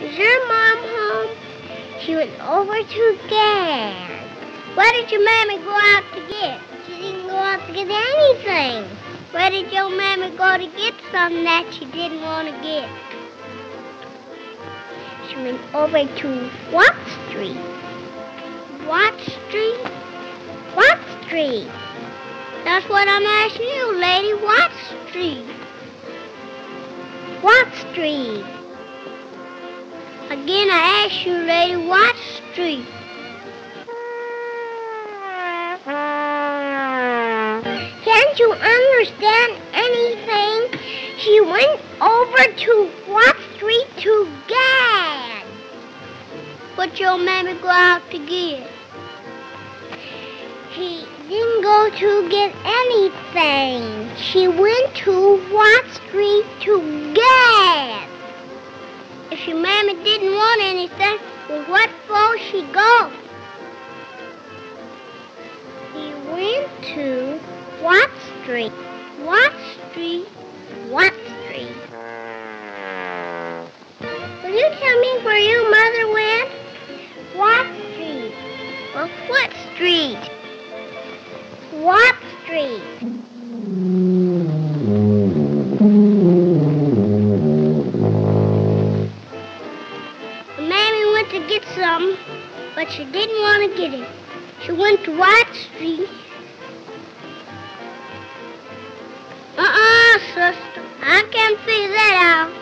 Is your mom home? She went over to Gad. What did your mammy go out to get? She didn't go out to get anything. Where did your mammy go to get something that she didn't want to get? She went over to what street? What street? What street? That's what I'm asking you, lady. What street? What street? Again, I ask you, lady, what street? Can't you understand anything? She went over to what street to get? What your mammy go out to get? She didn't go to get anything. She went to what If your mammy didn't want anything, well, what for she go? He went to what street? What street? What street? Will you tell me where your mother went? What street? Well, what street? What street? To get some, but she didn't want to get it. She went to White Street. Uh-uh, sister. I can't figure that out.